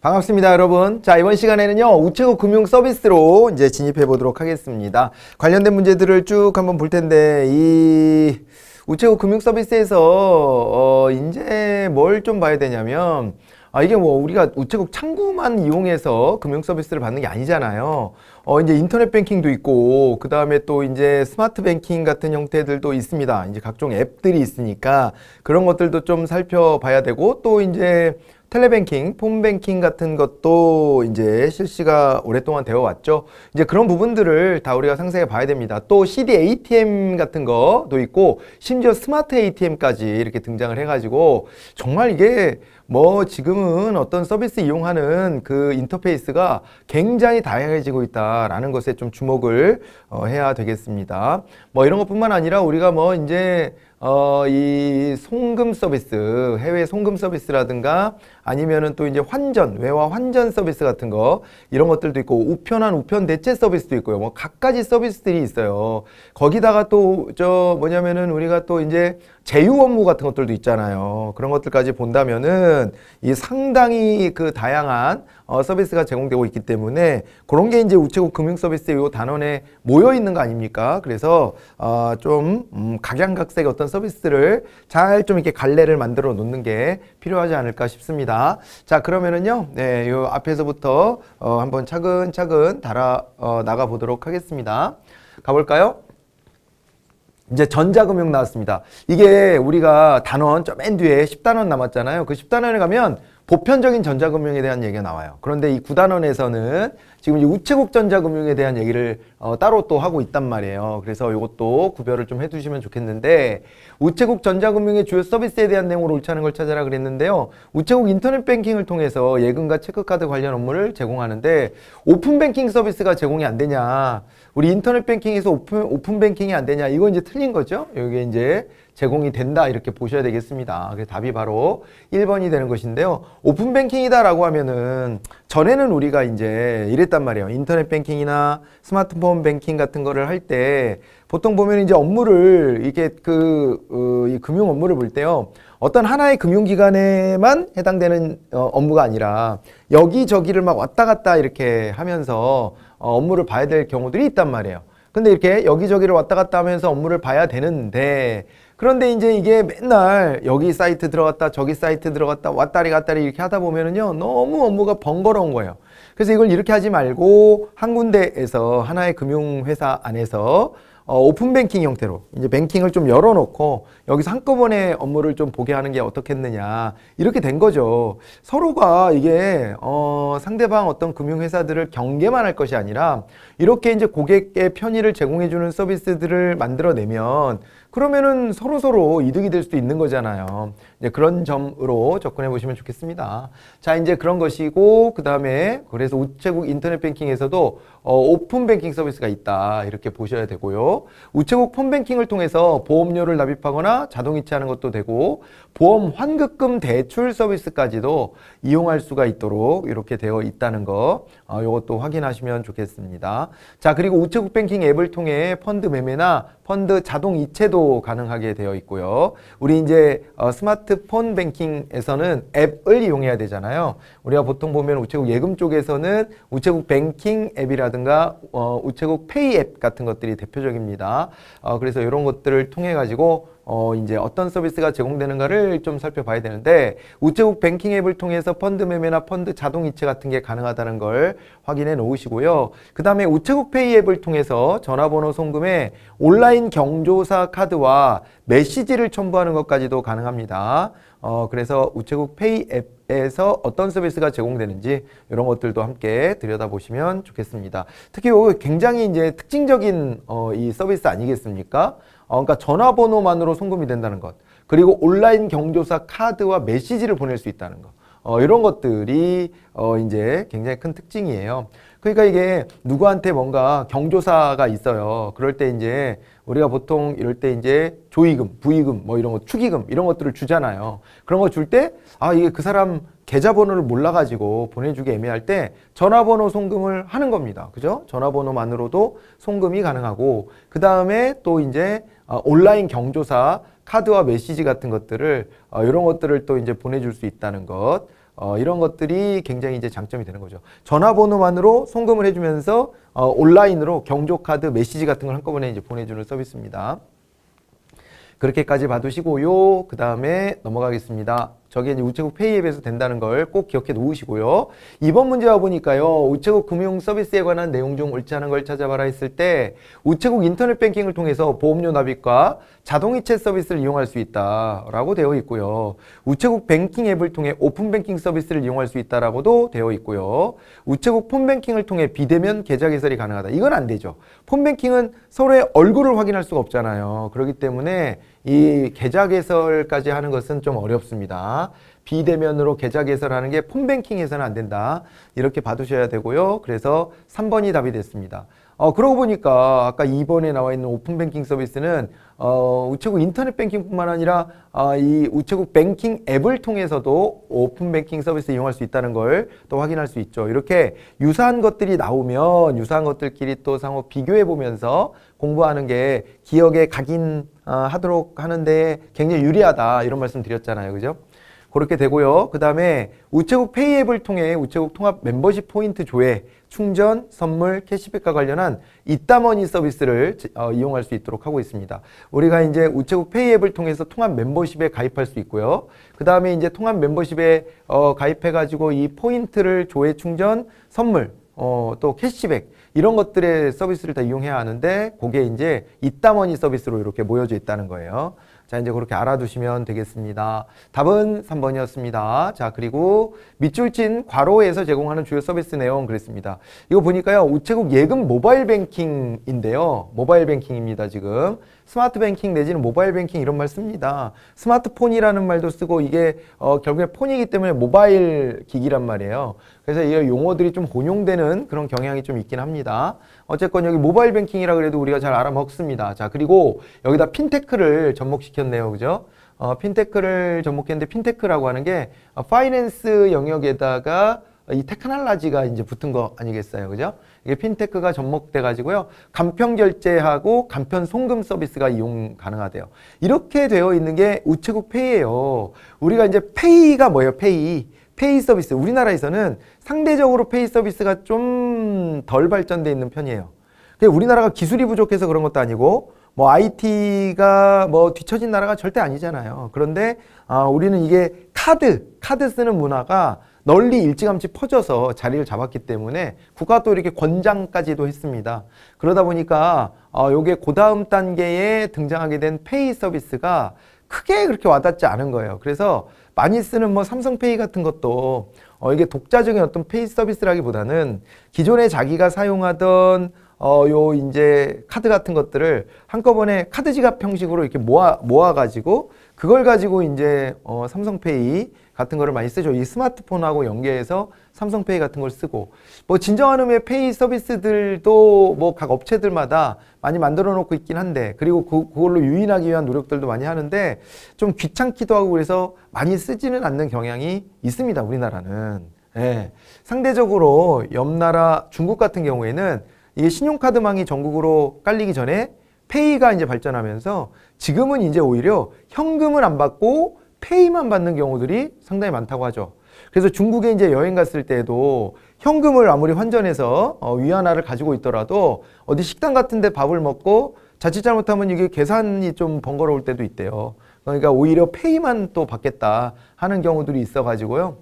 반갑습니다, 여러분. 자, 이번 시간에는요, 우체국 금융 서비스로 이제 진입해 보도록 하겠습니다. 관련된 문제들을 쭉 한번 볼 텐데, 이 우체국 금융 서비스에서, 어, 이제 뭘 좀 봐야 되냐면, 아, 이게 뭐 우리가 우체국 창구만 이용해서 금융 서비스를 받는 게 아니잖아요. 어, 이제 인터넷 뱅킹도 있고, 그 다음에 또 이제 스마트 뱅킹 같은 형태들도 있습니다. 이제 각종 앱들이 있으니까 그런 것들도 좀 살펴봐야 되고, 또 이제 텔레뱅킹, 폰뱅킹 같은 것도 이제 실시가 오랫동안 되어 왔죠. 이제 그런 부분들을 다 우리가 상세히 봐야 됩니다. 또 CD ATM 같은 것도 있고 심지어 스마트 ATM까지 이렇게 등장을 해가지고 정말 이게 뭐 지금은 어떤 서비스 이용하는 그 인터페이스가 굉장히 다양해지고 있다라는 것에 좀 주목을 어, 해야 되겠습니다. 뭐 이런 것뿐만 아니라 우리가 뭐 이제 어, 이 송금 서비스, 해외 송금 서비스라든가 아니면은 또 이제 환전, 외화 환전 서비스 같은 거 이런 것들도 있고 우편한 우편 대체 서비스도 있고요. 뭐 각가지 서비스들이 있어요. 거기다가 또 저 뭐냐면은 우리가 또 이제 제휴 업무 같은 것들도 있잖아요. 그런 것들까지 본다면은 이 상당히 그 다양한 어, 서비스가 제공되고 있기 때문에 그런 게 이제 우체국 금융 서비스의 요 단원에 모여 있는 거 아닙니까? 그래서 어, 좀 음, 각양각색의 어떤 서비스를 잘 좀 이렇게 갈래를 만들어 놓는 게 필요하지 않을까 싶습니다. 자 그러면은요, 네, 요 앞에서부터 어, 한번 차근차근 달아 어, 나가 보도록 하겠습니다. 가볼까요? 이제 전자금융 나왔습니다. 이게 우리가 단원 저 맨 뒤에 10단원 남았잖아요. 그 10단원에 가면 보편적인 전자금융에 대한 얘기가 나와요. 그런데 이 9단원에서는 지금 이 우체국 전자금융에 대한 얘기를 어, 따로 또 하고 있단 말이에요. 그래서 이것도 구별을 좀 해두시면 좋겠는데 우체국 전자금융의 주요 서비스에 대한 내용으로 옳지 않은 걸 찾아라 그랬는데요. 우체국 인터넷 뱅킹을 통해서 예금과 체크카드 관련 업무를 제공하는데 오픈 뱅킹 서비스가 제공이 안 되냐. 우리 인터넷 뱅킹에서 오픈, 오픈 뱅킹이 안 되냐. 이건 이제 틀린 거죠. 여기 이제 제공이 된다 이렇게 보셔야 되겠습니다. 그래서 답이 바로 1번이 되는 것인데요. 오픈 뱅킹이다라고 하면은 전에는 우리가 이제 이랬단 말이에요. 인터넷 뱅킹이나 스마트폰 뱅킹 같은 거를 할 때 보통 보면 이제 업무를 이게 그, 어, 이 금융 업무를 볼 때요. 어떤 하나의 금융기관에만 해당되는 어, 업무가 아니라 여기저기를 막 왔다 갔다 이렇게 하면서 어, 업무를 봐야 될 경우들이 있단 말이에요. 근데 이렇게 여기저기를 왔다 갔다 하면서 업무를 봐야 되는데 그런데 이제 이게 맨날 여기 사이트 들어갔다 저기 사이트 들어갔다 왔다리 갔다리 이렇게 하다 보면은요 너무 업무가 번거로운 거예요. 그래서 이걸 이렇게 하지 말고 한 군데에서 하나의 금융회사 안에서 어, 오픈뱅킹 형태로 이제 뱅킹을 좀 열어놓고 여기서 한꺼번에 업무를 좀 보게 하는 게 어떻겠느냐 이렇게 된 거죠. 서로가 이게 어, 상대방 어떤 금융회사들을 경계만 할 것이 아니라 이렇게 이제 고객의 편의를 제공해주는 서비스들을 만들어내면 그러면은 서로서로 이득이 될 수도 있는 거잖아요. 이제 그런 점으로 접근해 보시면 좋겠습니다. 자, 이제 그런 것이고, 그 다음에 그래서 우체국 인터넷 뱅킹에서도 어, 오픈 뱅킹 서비스가 있다. 이렇게 보셔야 되고요. 우체국 폰뱅킹을 통해서 보험료를 납입하거나 자동 이체하는 것도 되고, 보험 환급금 대출 서비스까지도 이용할 수가 있도록 이렇게 되어 있다는 거, 어, 이것도 확인하시면 좋겠습니다. 자, 그리고 우체국 뱅킹 앱을 통해 펀드 매매나 펀드 자동 이체도 가능하게 되어 있고요. 우리 이제 어, 스마트폰 뱅킹에서는 앱을 이용해야 되잖아요. 우리가 보통 보면 우체국 예금 쪽에서는 우체국 뱅킹 앱이라든가 어, 우체국 페이 앱 같은 것들이 대표적입니다. 어, 그래서 이런 것들을 통해 가지고 어, 이제 어떤 서비스가 제공되는가를 좀 살펴봐야 되는데 우체국 뱅킹 앱을 통해서 펀드 매매나 펀드 자동 이체 같은 게 가능하다는 걸 확인해 놓으시고요. 그 다음에 우체국 페이 앱을 통해서 전화번호 송금에 온라인 경조사 카드와 메시지를 첨부하는 것까지도 가능합니다. 어, 그래서 우체국 페이 앱에서 어떤 서비스가 제공되는지 이런 것들도 함께 들여다보시면 좋겠습니다. 특히 굉장히 이제 특징적인 어, 이 서비스 아니겠습니까? 어, 그러니까 전화번호만으로 송금이 된다는 것. 그리고 온라인 경조사 카드와 메시지를 보낼 수 있다는 것. 어, 이런 것들이 어, 이제 굉장히 큰 특징이에요. 그러니까 이게 누구한테 뭔가 경조사가 있어요. 그럴 때 이제 우리가 보통 이럴 때 이제 조의금, 부의금, 뭐 이런 거, 축의금 이런 것들을 주잖아요. 그런 거 줄 때 아 이게 그 사람 계좌번호를 몰라가지고 보내주기 애매할 때 전화번호 송금을 하는 겁니다. 그죠? 전화번호만으로도 송금이 가능하고 그 다음에 또 이제 어, 온라인 경조사 카드와 메시지 같은 것들을 어, 이런 것들을 또 이제 보내줄 수 있다는 것. 어, 이런 것들이 굉장히 이제 장점이 되는 거죠. 전화번호만으로 송금을 해주면서 어, 온라인으로 경조카드 메시지 같은 걸 한꺼번에 이제 보내주는 서비스입니다. 그렇게까지 봐두시고요. 그 다음에 넘어가겠습니다. 저게 이제 우체국 페이 앱에서 된다는 걸 꼭 기억해 놓으시고요. 이번 문제 봐 보니까요. 우체국 금융 서비스에 관한 내용 중 옳지 않은 걸 찾아봐라 했을 때 우체국 인터넷 뱅킹을 통해서 보험료 납입과 자동이체 서비스를 이용할 수 있다라고 되어 있고요. 우체국 뱅킹 앱을 통해 오픈 뱅킹 서비스를 이용할 수 있다라고도 되어 있고요. 우체국 폰 뱅킹을 통해 비대면 계좌 개설이 가능하다. 이건 안 되죠. 폰 뱅킹은 서로의 얼굴을 확인할 수가 없잖아요. 그렇기 때문에 이 계좌 개설까지 하는 것은 좀 어렵습니다. 비대면으로 계좌 개설하는 게 폰뱅킹에서는 안 된다. 이렇게 봐두셔야 되고요. 그래서 3번이 답이 됐습니다. 어, 그러고 보니까 아까 2번에 나와 있는 오픈뱅킹 서비스는 어, 우체국 인터넷 뱅킹뿐만 아니라 어, 이 우체국 뱅킹 앱을 통해서도 오픈 뱅킹 서비스 이용할 수 있다는 걸 또 확인할 수 있죠. 이렇게 유사한 것들이 나오면 유사한 것들끼리 또 상호 비교해 보면서 공부하는 게 기억에 각인하도록 어, 하는데 굉장히 유리하다 이런 말씀 드렸잖아요. 그죠? 그렇게 되고요. 그 다음에 우체국 페이 앱을 통해 우체국 통합 멤버십 포인트 조회, 충전, 선물, 캐시백과 관련한 잇다머니 서비스를 어, 이용할 수 있도록 하고 있습니다. 우리가 이제 우체국 페이 앱을 통해서 통합 멤버십에 가입할 수 있고요. 그 다음에 이제 통합 멤버십에 어, 가입해가지고 이 포인트를 조회, 충전, 선물, 어, 또 캐시백 이런 것들의 서비스를 다 이용해야 하는데 그게 이제 잇다머니 서비스로 이렇게 모여져 있다는 거예요. 자, 이제 그렇게 알아두시면 되겠습니다. 답은 3번이었습니다. 자, 그리고 밑줄 친 괄호에서 제공하는 주요 서비스 내용 그랬습니다. 이거 보니까요. 우체국 예금 모바일 뱅킹인데요. 모바일 뱅킹입니다, 지금. 스마트 뱅킹 내지는 모바일 뱅킹 이런 말 씁니다. 스마트폰이라는 말도 쓰고 이게 어, 결국에 폰이기 때문에 모바일 기기란 말이에요. 그래서 이 용어들이 좀 혼용되는 그런 경향이 좀 있긴 합니다. 어쨌건 여기 모바일 뱅킹이라 그래도 우리가 잘 알아먹습니다. 자, 그리고 여기다 핀테크를 접목시켰네요. 그죠? 어, 핀테크를 접목했는데 핀테크라고 하는 게 어, finance 영역에다가 이 technology가 이제 붙은 거 아니겠어요. 그죠? 이게 핀테크가 접목돼 가지고요. 간편 결제하고 간편 송금 서비스가 이용 가능하대요. 이렇게 되어 있는 게 우체국 페이예요. 우리가 이제 페이가 뭐예요? 페이. 페이 서비스. 우리나라에서는 상대적으로 페이 서비스가 좀 덜 발전돼 있는 편이에요. 우리나라가 기술이 부족해서 그런 것도 아니고 뭐 IT가 뭐 뒤처진 나라가 절대 아니잖아요. 그런데 아, 우리는 이게 카드, 카드 쓰는 문화가 널리 일찌감치 퍼져서 자리를 잡았기 때문에 국가가 또 이렇게 권장까지도 했습니다. 그러다 보니까 어, 요게 그 다음 단계에 등장하게 된 페이 서비스가 크게 그렇게 와닿지 않은 거예요. 그래서 많이 쓰는 뭐 삼성페이 같은 것도 어, 이게 독자적인 어떤 페이 서비스라기보다는 기존에 자기가 사용하던 어, 요 이제 카드 같은 것들을 한꺼번에 카드 지갑 형식으로 이렇게 모아, 모아 가지고 그걸 가지고 이제 어, 삼성페이 같은 거를 많이 쓰죠. 이 스마트폰하고 연계해서 삼성페이 같은 걸 쓰고 뭐 진정한 의미의 페이 서비스들도 뭐 각 업체들마다 많이 만들어 놓고 있긴 한데 그리고 그, 그걸로 유인하기 위한 노력들도 많이 하는데 좀 귀찮기도 하고 그래서 많이 쓰지는 않는 경향이 있습니다. 우리나라는. 예. 상대적으로 옆 나라 중국 같은 경우에는 이게 신용카드망이 전국으로 깔리기 전에 페이가 이제 발전하면서 지금은 이제 오히려 현금을 안 받고 페이만 받는 경우들이 상당히 많다고 하죠. 그래서 중국에 이제 여행 갔을 때도 현금을 아무리 환전해서 어, 위안화를 가지고 있더라도 어디 식당 같은 데 밥을 먹고 자칫 잘못하면 이게 계산이 좀 번거로울 때도 있대요. 그러니까 오히려 페이만 또 받겠다 하는 경우들이 있어 가지고요.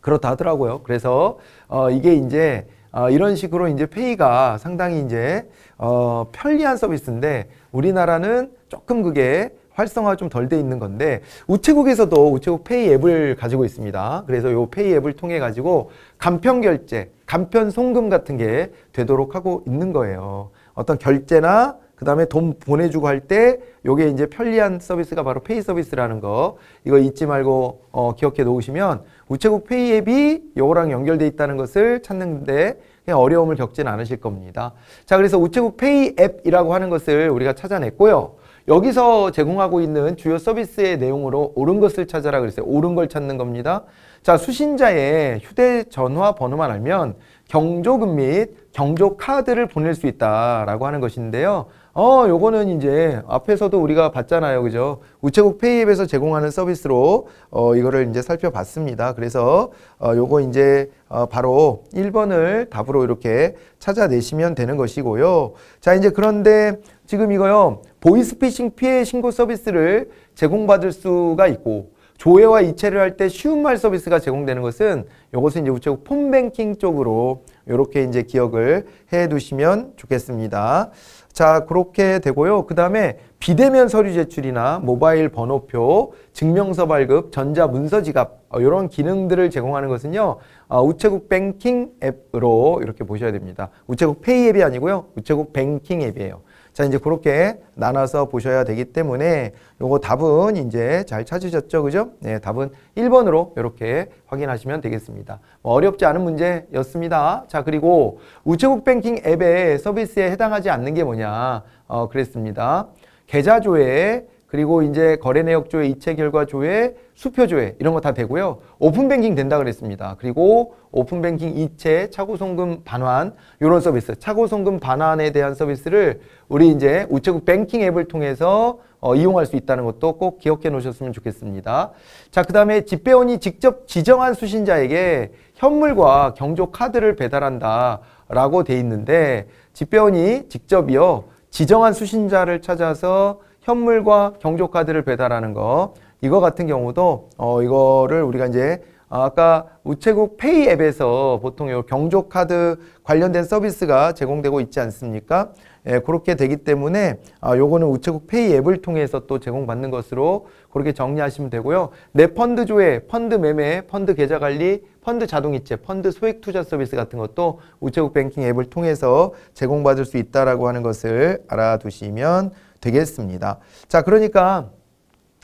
그렇다 하더라고요. 그래서 어, 이게 이제 어, 이런 식으로 이제 페이가 상당히 이제 어, 편리한 서비스인데 우리나라는 조금 그게 활성화가 좀 덜 돼 있는 건데 우체국에서도 우체국 페이 앱을 가지고 있습니다. 그래서 요 페이 앱을 통해 가지고 간편 결제, 간편 송금 같은 게 되도록 하고 있는 거예요. 어떤 결제나 그 다음에 돈 보내주고 할 때 요게 이제 편리한 서비스가 바로 페이 서비스라는 거 이거 잊지 말고 어, 기억해 놓으시면 우체국 페이 앱이 요거랑 연결돼 있다는 것을 찾는데 어려움을 겪지는 않으실 겁니다. 자 그래서 우체국 페이 앱이라고 하는 것을 우리가 찾아냈고요. 여기서 제공하고 있는 주요 서비스의 내용으로 옳은 것을 찾아라 그랬어요. 옳은 걸 찾는 겁니다. 자, 수신자의 휴대전화 번호만 알면 경조금 및 경조카드를 보낼 수 있다라고 하는 것인데요. 어, 요거는 이제 앞에서도 우리가 봤잖아요. 그죠? 우체국 페이앱에서 제공하는 서비스로 어, 이거를 이제 살펴봤습니다. 그래서 어, 요거 이제 어, 바로 1번을 답으로 이렇게 찾아내시면 되는 것이고요. 자, 이제 그런데 지금 이거요. 보이스피싱 피해 신고 서비스를 제공받을 수가 있고 조회와 이체를 할 때 쉬운 말 서비스가 제공되는 것은 이것은 이제 우체국 폰뱅킹 쪽으로 이렇게 이제 기억을 해 두시면 좋겠습니다. 자, 그렇게 되고요. 그 다음에 비대면 서류 제출이나 모바일 번호표, 증명서 발급, 전자 문서 지갑 이런 어, 기능들을 제공하는 것은요. 어, 우체국 뱅킹 앱으로 이렇게 보셔야 됩니다. 우체국 페이 앱이 아니고요. 우체국 뱅킹 앱이에요. 자, 이제 그렇게 나눠서 보셔야 되기 때문에 요거 답은 이제 잘 찾으셨죠? 그죠? 네, 답은 1번으로 이렇게 확인하시면 되겠습니다. 뭐 어렵지 않은 문제였습니다. 자, 그리고 우체국 뱅킹 앱의 서비스에 해당하지 않는 게 뭐냐? 어, 그랬습니다. 계좌 조회, 그리고 이제 거래 내역 조회, 이체 결과 조회, 수표 조회 이런 거 다 되고요. 오픈 뱅킹 된다 그랬습니다. 그리고 오픈 뱅킹 이체, 착오 송금 반환 이런 서비스, 차고 송금 반환에 대한 서비스를 우리 이제 우체국 뱅킹 앱을 통해서 어, 이용할 수 있다는 것도 꼭 기억해 놓으셨으면 좋겠습니다. 자, 그 다음에 집배원이 직접 지정한 수신자에게 현물과 경조 카드를 배달한다 라고 돼 있는데 집배원이 직접이요 지정한 수신자를 찾아서 현물과 경조카드를 배달하는 거 이거 같은 경우도 어 이거를 우리가 이제 아까 우체국 페이 앱에서 보통 요 경조카드 관련된 서비스가 제공되고 있지 않습니까? 예, 그렇게 되기 때문에 아, 요거는 우체국 페이 앱을 통해서 또 제공받는 것으로 그렇게 정리하시면 되고요. 내 펀드 조회, 펀드 매매, 펀드 계좌 관리, 펀드 자동이체, 펀드 소액 투자 서비스 같은 것도 우체국 뱅킹 앱을 통해서 제공받을 수 있다라고 하는 것을 알아두시면 되겠습니다. 자, 그러니까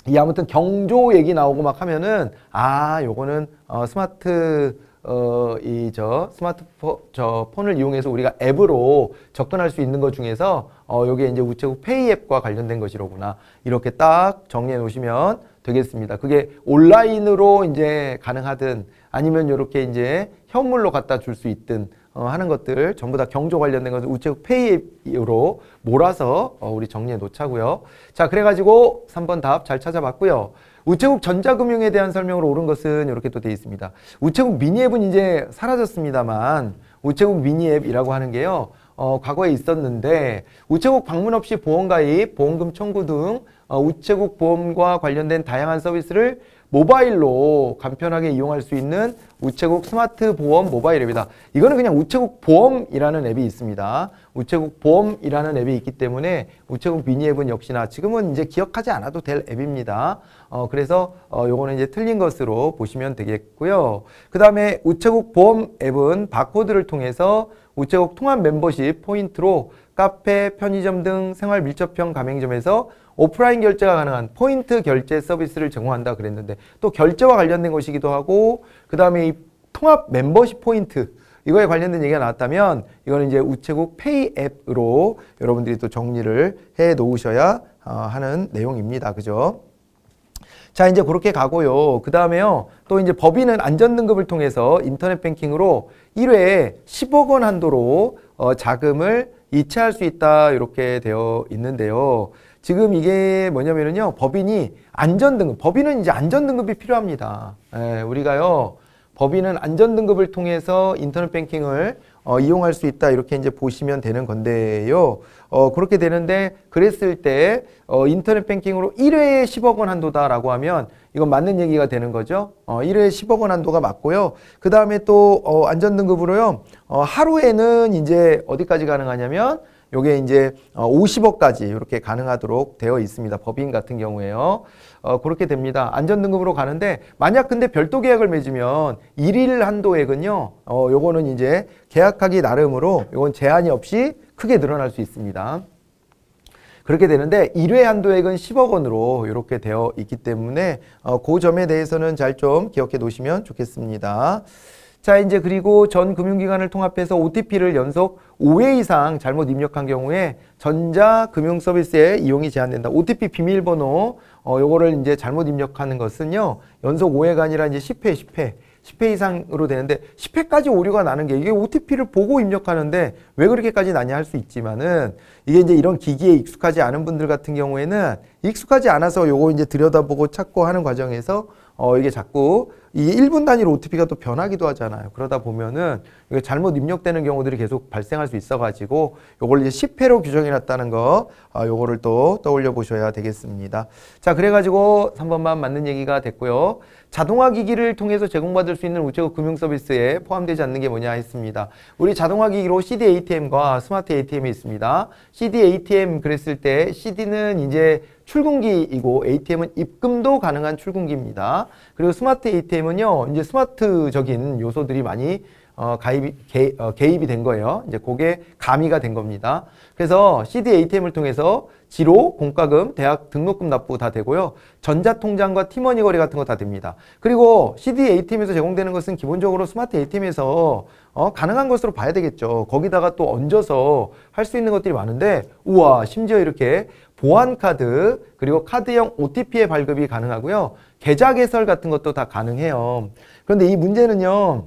이 아무튼 경조 얘기 나오고 막 하면은 아, 요거는 어, 스마트 어, 이 저 스마트폰 저 폰을 이용해서 우리가 앱으로 접근할 수 있는 것 중에서 어, 요게 이제 우체국 페이 앱과 관련된 것이로구나. 이렇게 딱 정리해 놓으시면 되겠습니다. 그게 온라인으로 이제 가능하든 아니면 이렇게 이제 현물로 갖다 줄 수 있든 어, 하는 것들 전부 다 경조 관련된 것은 우체국 페이로 몰아서 어, 우리 정리해 놓자고요. 자, 그래가지고 3번 답 잘 찾아봤고요. 우체국 전자금융에 대한 설명으로 옳은 것은 이렇게 또 되어 있습니다. 우체국 미니앱은 이제 사라졌습니다만 우체국 미니앱이라고 하는 게요. 어, 과거에 있었는데 우체국 방문 없이 보험 가입, 보험금 청구 등 어, 우체국 보험과 관련된 다양한 서비스를 모바일로 간편하게 이용할 수 있는 우체국 스마트 보험 모바일 앱이다. 이거는 그냥 우체국 보험이라는 앱이 있습니다. 우체국 보험이라는 앱이 있기 때문에 우체국 미니 앱은 역시나 지금은 이제 기억하지 않아도 될 앱입니다. 어, 그래서 어, 요거는 이제 틀린 것으로 보시면 되겠고요. 그 다음에 우체국 보험 앱은 바코드를 통해서 우체국 통합 멤버십 포인트로 카페, 편의점 등 생활 밀접형 가맹점에서 오프라인 결제가 가능한 포인트 결제 서비스를 제공한다 그랬는데 또 결제와 관련된 것이기도 하고 그 다음에 이 통합 멤버십 포인트 이거에 관련된 얘기가 나왔다면 이거는 이제 우체국 페이 앱으로 여러분들이 또 정리를 해 놓으셔야 어, 하는 내용입니다. 그죠? 자, 이제 그렇게 가고요. 그 다음에요. 또 이제 법인은 안전등급을 통해서 인터넷 뱅킹으로 1회에 10억 원 한도로 어, 자금을 이체할 수 있다. 이렇게 되어 있는데요. 지금 이게 뭐냐면은요, 법인이 안전등급, 법인은 이제 안전등급이 필요합니다. 예, 우리가요, 법인은 안전등급을 통해서 인터넷 뱅킹을 어, 이용할 수 있다 이렇게 이제 보시면 되는 건데요. 어, 그렇게 되는데 그랬을 때 어, 인터넷 뱅킹으로 1회에 10억 원 한도다라고 하면 이건 맞는 얘기가 되는 거죠. 어, 1회에 10억 원 한도가 맞고요. 그 다음에 또 어, 안전등급으로요. 어, 하루에는 이제 어디까지 가능하냐면 요게 이제 50억까지 어, 이렇게 가능하도록 되어 있습니다. 법인 같은 경우에요. 어, 그렇게 됩니다. 안전등급으로 가는데 만약 근데 별도 계약을 맺으면 일일 한도액은요. 어, 요거는 이제 계약하기 나름으로 요건 제한이 없이 크게 늘어날 수 있습니다. 그렇게 되는데 1회 한도액은 10억 원으로 이렇게 되어 있기 때문에 어, 그 점에 대해서는 잘 좀 기억해 놓으시면 좋겠습니다. 자, 이제 그리고 전 금융기관을 통합해서 OTP를 연속 5회 이상 잘못 입력한 경우에 전자금융 서비스에 이용이 제한된다. OTP 비밀번호, 어, 요거를 이제 잘못 입력하는 것은요, 연속 5회가 아니라 이제 10회, 10회. 10회 이상으로 되는데 10회까지 오류가 나는 게 이게 OTP를 보고 입력하는데 왜 그렇게까지 나냐 할 수 있지만은 이게 이제 이런 기기에 익숙하지 않은 분들 같은 경우에는 익숙하지 않아서 요거 이제 들여다보고 찾고 하는 과정에서 어 이게 자꾸 이 1분 단위로 OTP가 또 변하기도 하잖아요. 그러다 보면은 이게 잘못 입력되는 경우들이 계속 발생할 수 있어 가지고 요걸 이제 10회로 규정해 놨다는 거, 어, 요거를 또 떠올려 보셔야 되겠습니다. 자, 그래 가지고 3번만 맞는 얘기가 됐고요. 자동화 기기를 통해서 제공받을 수 있는 우체국 금융 서비스에 포함되지 않는 게 뭐냐 했습니다. 우리 자동화 기기로 CD ATM과 스마트 ATM이 있습니다. CD ATM 그랬을 때 CD는 이제 출금기이고 ATM은 입금도 가능한 출금기입니다. 그리고 스마트 ATM은요, 이제 스마트적인 요소들이 많이 어, 가입이, 개, 어, 개입이 된 거예요. 이제 그게 가미가 된 겁니다. 그래서 CD ATM을 통해서 지로, 공과금, 대학 등록금 납부 다 되고요. 전자통장과 티머니 거래 같은 거 다 됩니다. 그리고 CD ATM에서 제공되는 것은 기본적으로 스마트 ATM에서 어, 가능한 것으로 봐야 되겠죠. 거기다가 또 얹어서 할 수 있는 것들이 많은데 우와 심지어 이렇게 보안카드 그리고 카드형 OTP의 발급이 가능하고요. 계좌 개설 같은 것도 다 가능해요. 그런데 이 문제는요.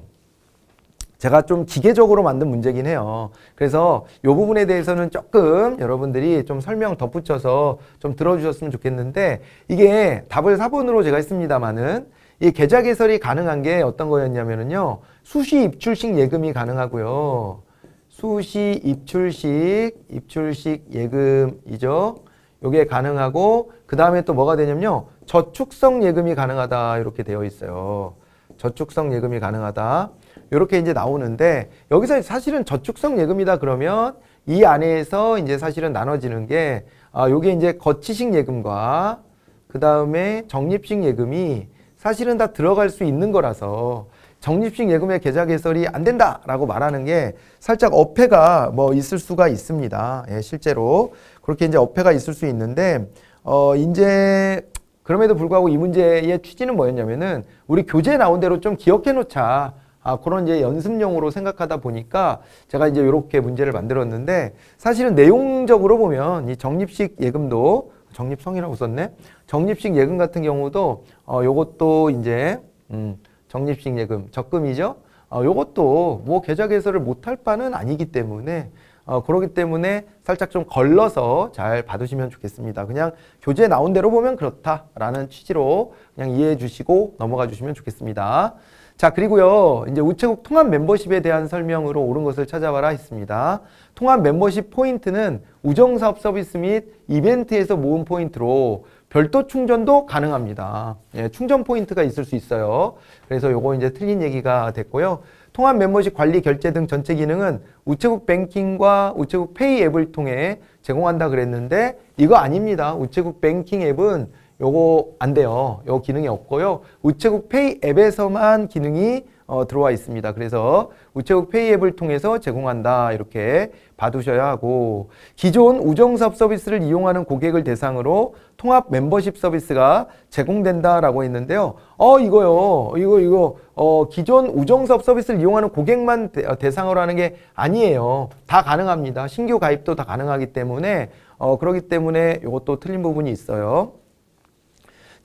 제가 좀 기계적으로 만든 문제긴 해요. 그래서 이 부분에 대해서는 조금 여러분들이 좀 설명 덧붙여서 좀 들어주셨으면 좋겠는데 이게 답을 4번으로 제가 했습니다만은 이 계좌 개설이 가능한 게 어떤 거였냐면은요. 수시 입출식 예금이 가능하고요. 수시 입출식, 입출식 예금이죠. 요게 가능하고 그 다음에 또 뭐가 되냐면요. 저축성 예금이 가능하다 이렇게 되어 있어요. 저축성 예금이 가능하다. 이렇게 이제 나오는데 여기서 사실은 저축성 예금이다 그러면 이 안에서 이제 사실은 나눠지는 게 아, 요게 이제 거치식 예금과 그 다음에 적립식 예금이 사실은 다 들어갈 수 있는 거라서 적립식 예금의 계좌 개설이 안 된다라고 말하는 게 살짝 어폐가 뭐 있을 수가 있습니다. 예, 실제로 그렇게 이제 어폐가 있을 수 있는데 어 이제 그럼에도 불구하고 이 문제의 취지는 뭐였냐면은 우리 교재에 나온 대로 좀 기억해 놓자. 아, 그런 이제 연습용으로 생각하다 보니까 제가 이제 이렇게 문제를 만들었는데 사실은 내용적으로 보면 이 적립식 예금도 적립성이라고 썼네. 적립식 예금 같은 경우도 어 요것도 이제 음 적립식 예금 적금이죠. 어 요것도 뭐 계좌 개설을 못할 바는 아니기 때문에 어, 그러기 때문에 살짝 좀 걸러서 잘 받으시면 좋겠습니다. 그냥 교재에 나온 대로 보면 그렇다라는 취지로 그냥 이해해 주시고 넘어가 주시면 좋겠습니다. 자, 그리고요, 이제 우체국 통합 멤버십에 대한 설명으로 옳은 것을 찾아봐라 했습니다. 통합 멤버십 포인트는 우정사업 서비스 및 이벤트에서 모은 포인트로 별도 충전도 가능합니다. 예, 충전 포인트가 있을 수 있어요. 그래서 요거 이제 틀린 얘기가 됐고요. 통합 멤버십 관리 결제 등 전체 기능은 우체국 뱅킹과 우체국 페이 앱을 통해 제공한다 그랬는데 이거 아닙니다. 우체국 뱅킹 앱은 요거 안 돼요. 요 기능이 없고요. 우체국 페이 앱에서만 기능이 어, 들어와 있습니다. 그래서 우체국 페이 앱을 통해서 제공한다 이렇게 봐두셔야 하고 기존 우정사업 서비스를 이용하는 고객을 대상으로 통합 멤버십 서비스가 제공된다라고 했는데요. 어 이거요. 이거 이거 어 기존 우정사업 서비스를 이용하는 고객만 대, 어, 상으로 하는 게 아니에요. 다 가능합니다. 신규 가입도 다 가능하기 때문에 어 그렇기 때문에 이것도 틀린 부분이 있어요.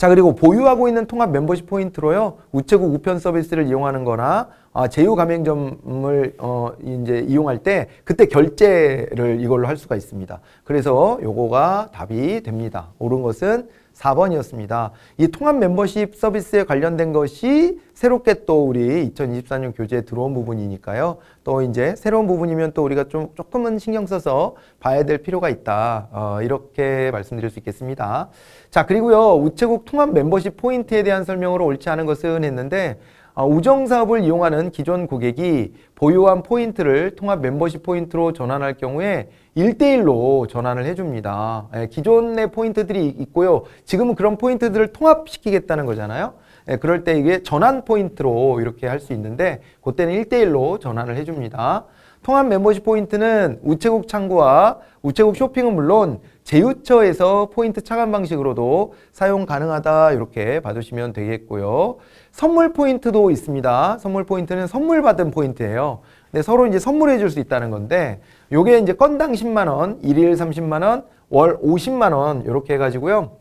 자 그리고 보유하고 있는 통합 멤버십 포인트로요 우체국 우편 서비스를 이용하는 거나 아, 제휴 가맹점을 어, 이제 이용할 때 그때 결제를 이걸로 할 수가 있습니다. 그래서 요거가 답이 됩니다. 옳은 것은 4번이었습니다. 이 통합 멤버십 서비스에 관련된 것이 새롭게 또 우리 2024년 교재에 들어온 부분이니까요. 또 이제 새로운 부분이면 또 우리가 좀 조금은 신경 써서 봐야 될 필요가 있다. 어, 이렇게 말씀드릴 수 있겠습니다. 자, 그리고요. 우체국 통합 멤버십 포인트에 대한 설명으로 옳지 않은 것은 했는데 어, 우정사업을 이용하는 기존 고객이 보유한 포인트를 통합 멤버십 포인트로 전환할 경우에 1대1로 전환을 해줍니다. 예, 기존의 포인트들이 있고요. 지금은 그런 포인트들을 통합시키겠다는 거잖아요. 예, 그럴 때 이게 전환 포인트로 이렇게 할 수 있는데 그때는 1대1로 전환을 해줍니다. 통합 멤버십 포인트는 우체국 창구와 우체국 쇼핑은 물론 제휴처에서 포인트 차감 방식으로도 사용 가능하다 이렇게 봐주시면 되겠고요. 선물 포인트도 있습니다. 선물 포인트는 선물 받은 포인트예요. 근데 서로 이제 선물해 줄 수 있다는 건데 요게 이제 건당 10만 원, 일일 30만 원, 월 50만 원 이렇게 해 가지고요.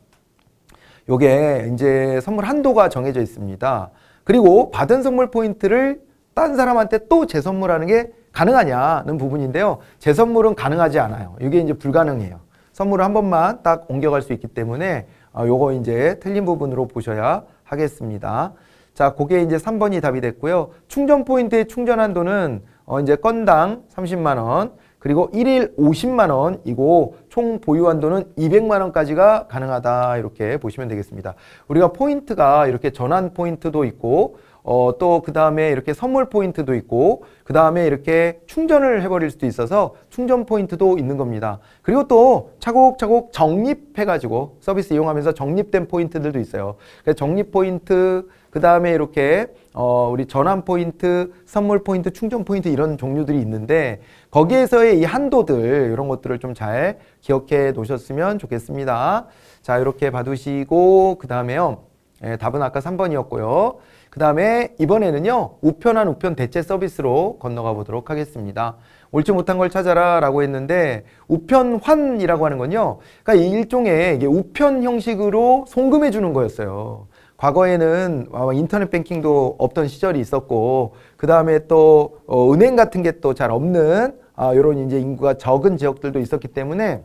요게 이제 선물 한도가 정해져 있습니다. 그리고 받은 선물 포인트를 딴 사람한테 또 재선물하는 게 가능하냐는 부분인데요. 재선물은 가능하지 않아요. 이게 이제 불가능해요. 선물을 한 번만 딱 옮겨갈 수 있기 때문에 어, 요거 이제 틀린 부분으로 보셔야 하겠습니다. 자, 그게 이제 3번이 답이 됐고요. 충전 포인트의 충전 한도는 어, 이제 건당 30만 원, 그리고 1일 50만 원 이고 총 보유 한도는 200만 원까지가 가능하다 이렇게 보시면 되겠습니다. 우리가 포인트가 이렇게 전환 포인트도 있고 어, 또 그 다음에 이렇게 선물 포인트도 있고 그 다음에 이렇게 충전을 해버릴 수도 있어서 충전 포인트도 있는 겁니다. 그리고 또 차곡차곡 적립해가지고 서비스 이용하면서 적립된 포인트들도 있어요. 그래서 적립 포인트 그 다음에 이렇게 어, 우리 전환 포인트, 선물 포인트, 충전 포인트 이런 종류들이 있는데 거기에서의 이 한도들 이런 것들을 좀 잘 기억해 놓으셨으면 좋겠습니다. 자 이렇게 봐두시고 그 다음에요. 예, 답은 아까 3번이었고요. 그 다음에 이번에는요. 우편한 우편 대체 서비스로 건너가 보도록 하겠습니다. 옳지 못한 걸 찾아라 라고 했는데 우편환이라고 하는 건요. 그러니까 일종의 우편 형식으로 송금해 주는 거였어요. 과거에는 인터넷 뱅킹도 없던 시절이 있었고 그 다음에 또 어, 은행 같은 게 또 잘 없는 아, 이런 이제 인구가 적은 지역들도 있었기 때문에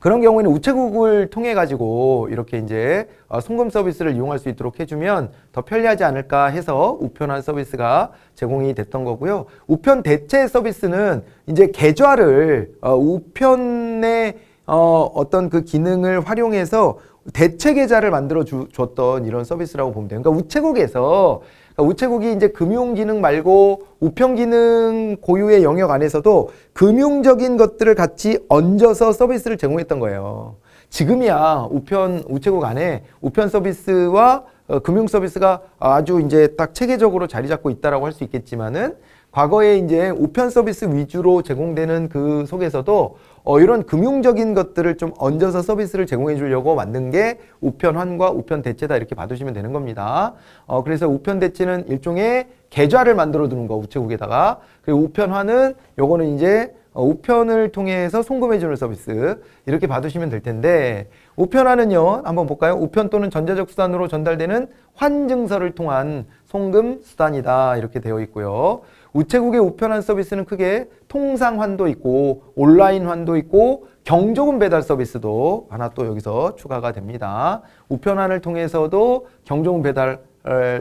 그런 경우에는 우체국을 통해 가지고 이렇게 이제 어, 송금 서비스를 이용할 수 있도록 해주면 더 편리하지 않을까 해서 우편한 서비스가 제공이 됐던 거고요. 우편 대체 서비스는 이제 계좌를 어, 우편의 어, 어떤 그 기능을 활용해서 대체 계좌를 만들어 주, 줬던 이런 서비스라고 보면 돼요. 그러니까 우체국에서 그러니까 우체국이 이제 금융 기능 말고 우편 기능 고유의 영역 안에서도 금융적인 것들을 같이 얹어서 서비스를 제공했던 거예요. 지금이야 우편 우체국 안에 우편 서비스와 어, 금융 서비스가 아주 이제 딱 체계적으로 자리 잡고 있다라고 할 수 있겠지만은 과거에 이제 우편 서비스 위주로 제공되는 그 속에서도 어, 이런 금융적인 것들을 좀 얹어서 서비스를 제공해 주려고 만든 게 우편환과 우편대체다 이렇게 봐두시면 되는 겁니다. 어, 그래서 우편대체는 일종의 계좌를 만들어 두는 거 우체국에다가 그리고 우편환은 요거는 이제 어, 우편을 통해서 송금해 주는 서비스 이렇게 봐두시면 될 텐데 우편화는요 한번 볼까요? 우편 또는 전자적 수단으로 전달되는 환증서를 통한 송금 수단이다 이렇게 되어 있고요. 우체국의 우편환 서비스는 크게 통상환도 있고 온라인환도 있고 경조금 배달 서비스도 하나 또 여기서 추가가 됩니다. 우편환을 통해서도 경조금 배달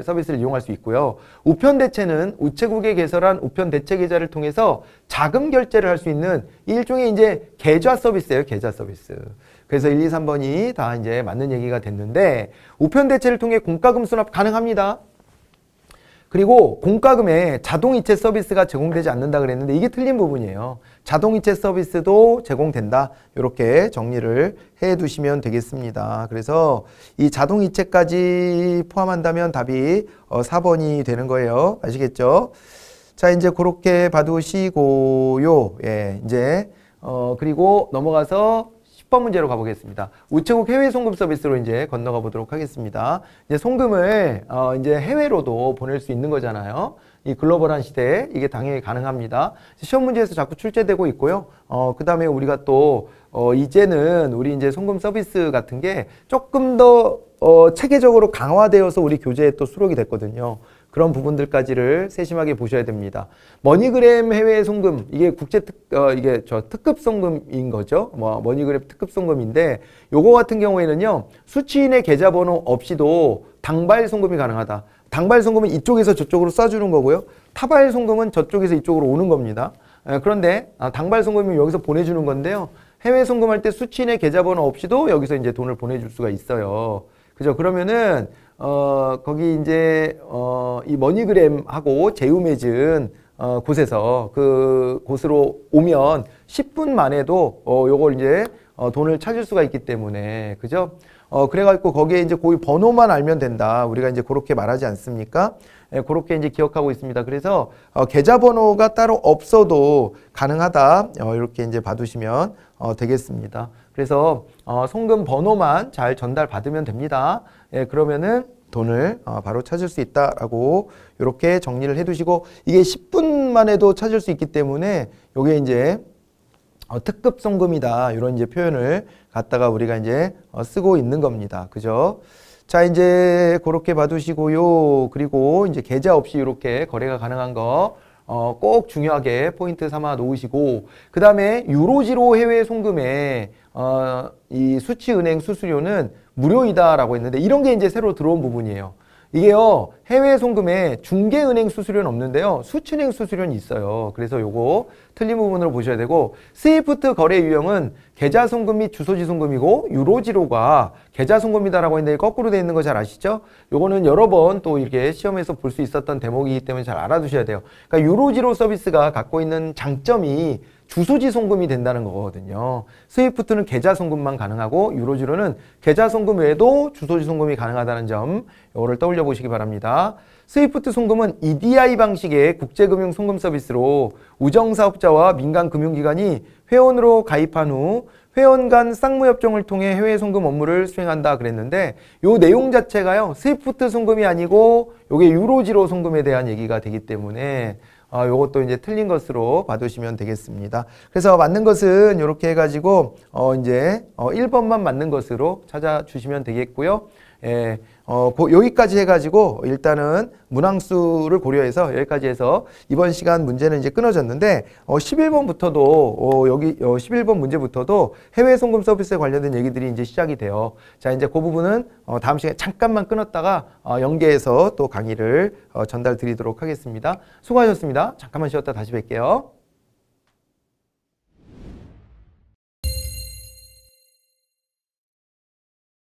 서비스를 이용할 수 있고요. 우편 대체는 우체국에 개설한 우편 대체 계좌를 통해서 자금 결제를 할 수 있는 일종의 이제 계좌 서비스예요. 계좌 서비스. 그래서 1, 2, 3번이 다 이제 맞는 얘기가 됐는데 우편 대체를 통해 공과금 수납 가능합니다. 그리고 공과금에 자동이체 서비스가 제공되지 않는다 그랬는데 이게 틀린 부분이에요. 자동이체 서비스도 제공된다. 이렇게 정리를 해 두시면 되겠습니다. 그래서 이 자동이체까지 포함한다면 답이 4번이 어, 되는 거예요. 아시겠죠? 자, 이제 그렇게 봐두시고요. 예, 이제 어 그리고 넘어가서 10번 문제로 가보겠습니다. 우체국 해외 송금 서비스로 이제 건너가 보도록 하겠습니다. 이제 송금을 어 이제 해외로도 보낼 수 있는 거잖아요. 이 글로벌한 시대에 이게 당연히 가능합니다. 시험 문제에서 자꾸 출제되고 있고요. 어, 그 다음에 우리가 또, 어, 이제는 우리 이제 송금 서비스 같은 게 조금 더, 어, 체계적으로 강화되어서 우리 교재에 또 수록이 됐거든요. 그런 부분들까지를 세심하게 보셔야 됩니다. 머니그램 해외 송금 이게 국제 특 어, 이게 저 특급 송금인 거죠. 뭐 머니그램 특급 송금인데 요거 같은 경우에는요. 수취인의 계좌번호 없이도 당발 송금이 가능하다. 당발 송금은 이쪽에서 저쪽으로 쏴주는 거고요. 타발 송금은 저쪽에서 이쪽으로 오는 겁니다. 에, 그런데 아, 당발 송금은 여기서 보내주는 건데요. 해외 송금할 때 수취인의 계좌번호 없이도 여기서 이제 돈을 보내줄 수가 있어요. 그죠? 그러면은 어, 거기 이제, 어, 이 머니그램하고 제휴맺은 어, 곳에서 그 곳으로 오면 10분 만에도 어, 요걸 이제 어, 돈을 찾을 수가 있기 때문에, 그죠? 어, 그래가지고 거기에 이제 거기 번호만 알면 된다. 우리가 이제 그렇게 말하지 않습니까? 예, 그렇게 이제 기억하고 있습니다. 그래서 어, 계좌번호가 따로 없어도 가능하다. 어, 이렇게 이제 봐두시면 어, 되겠습니다. 그래서 어, 송금 번호만 잘 전달 받으면 됩니다. 예, 그러면은 돈을 어, 바로 찾을 수 있다라고 이렇게 정리를 해두시고 이게 10분 만에도 찾을 수 있기 때문에 이게 이제 어, 특급 송금이다 이런 이제 표현을 갖다가 우리가 이제 어, 쓰고 있는 겁니다. 그죠? 자, 이제 그렇게 봐두시고요. 그리고 이제 계좌 없이 이렇게 거래가 가능한 거. 어, 꼭 중요하게 포인트 삼아 놓으시고, 그 다음에 유로지로 해외 송금에, 어, 이 수취은행 수수료는 무료이다라고 했는데, 이런 게 이제 새로 들어온 부분이에요. 이게요, 해외 송금에 중개은행 수수료는 없는데요, 수취은행 수수료는 있어요. 그래서 요거 틀린 부분으로 보셔야 되고, 스위프트 거래 유형은 계좌 송금 및 주소지 송금이고, 유로지로가 계좌 송금이다라고 했는데 거꾸로 되어 있는 거 잘 아시죠? 요거는 여러 번 또 이렇게 시험에서 볼 수 있었던 대목이기 때문에 잘 알아두셔야 돼요. 그러니까 유로지로 서비스가 갖고 있는 장점이 주소지 송금이 된다는 거거든요. 스위프트는 계좌 송금만 가능하고 유로지로는 계좌 송금 외에도 주소지 송금이 가능하다는 점 이거를 떠올려 보시기 바랍니다. 스위프트 송금은 EDI 방식의 국제금융 송금 서비스로 우정사업자와 민간금융기관이 회원으로 가입한 후 회원 간 쌍무협정을 통해 해외 송금 업무를 수행한다 그랬는데 요 내용 자체가요 스위프트 송금이 아니고 요게 유로지로 송금에 대한 얘기가 되기 때문에 어, 요것도 이제 틀린 것으로 봐두시면 되겠습니다. 그래서 맞는 것은 이렇게 해가지고 어, 이제 어, 1번만 맞는 것으로 찾아주시면 되겠고요. 예, 어, 고, 여기까지 해가지고 일단은 문항수를 고려해서 여기까지 해서 이번 시간 문제는 이제 끊어졌는데 어, 11번부터도 어, 여기 어, 11번 문제부터도 해외 송금 서비스에 관련된 얘기들이 이제 시작이 돼요. 자 이제 그 부분은 어, 다음 시간에 잠깐만 끊었다가 어, 연계해서 또 강의를 어, 전달 드리도록 하겠습니다. 수고하셨습니다. 잠깐만 쉬었다 다시 뵐게요.